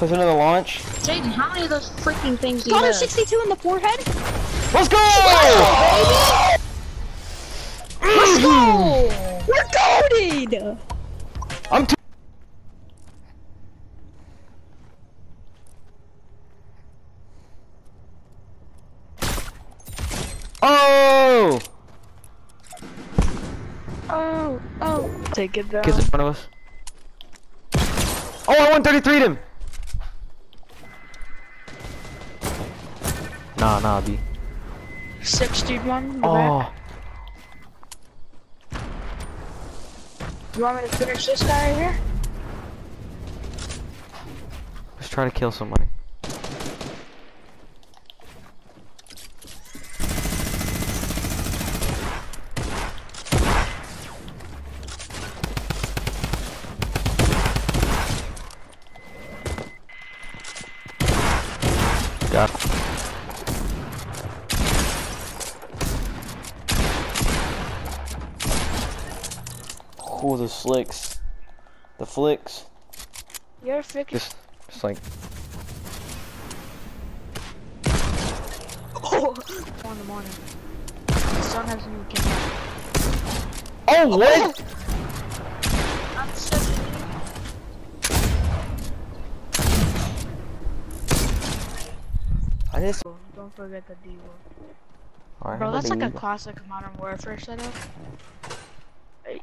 Push another launch. Jaden, how many of those freaking things do you Got have? 62 in the forehead. Let's go! Let's go! We're goaded! I'm too. Oh! Oh, oh. Take it down. Kids in front of us. Oh, I 133'd him! Nah, nah, B. 61 in the oh. back. Oh, You want me to finish this guy right here? let's try to kill somebody. Got it. Oh, the slicks. The flicks. You're fix. Just, just like, Oh, four in the morning. The sun has a new camera. Oh, oh, what? I'm such a I just. Don't forget the D Alright, Bro, that's like a classic Modern Warfare setup.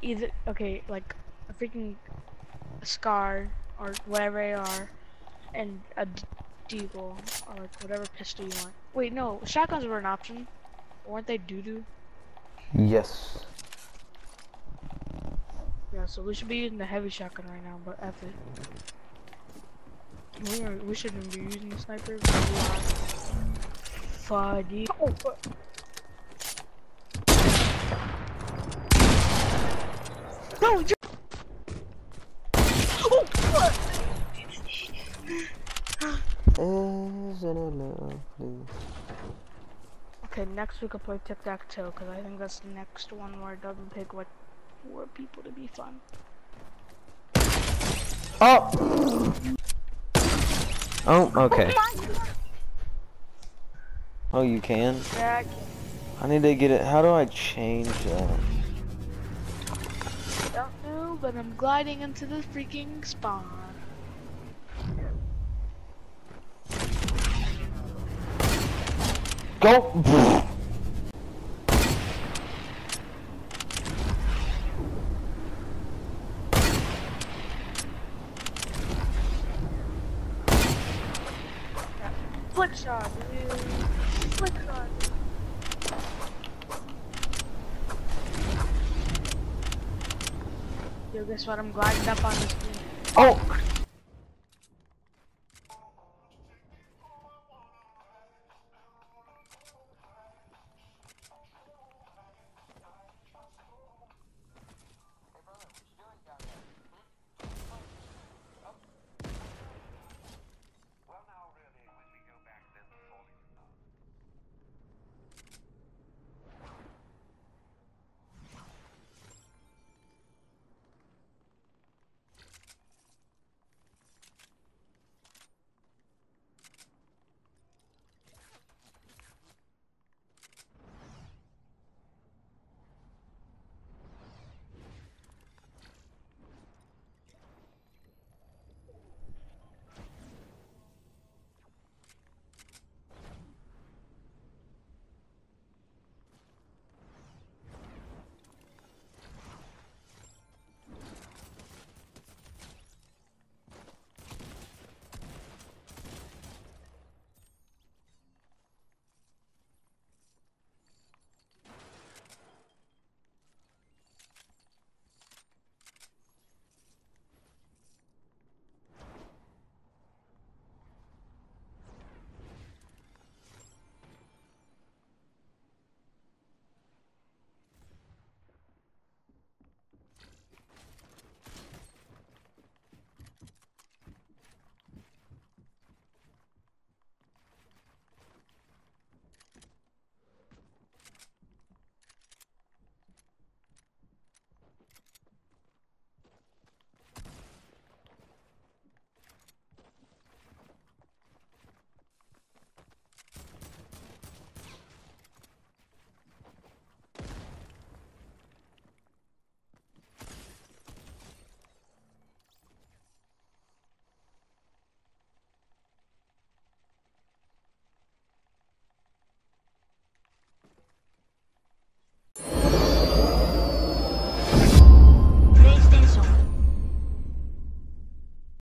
Either okay, like a freaking Scar or whatever they are, and a D- Deagle or like whatever pistol you want. Wait, no, shotguns were an option. Weren't they doo doo? Yes. Yeah, so we should be using the heavy shotgun right now, but F it. We, are, we shouldn't be using the sniper. but we are. Fuddy. Oh, fuck. No, you Oh, fuck. It lovely? Okay, next we could play tic tac toe because I think that's the next one where it doesn't pick what for people to be fun. Oh! Oh, okay. Oh, oh you can? Yeah, I need to get it. How do I change that? Know, but I'm gliding into the freaking spawn. Go! Flick shot, dude. Flick shot. Yo, guess what? I'm gliding up on this thing. Oh!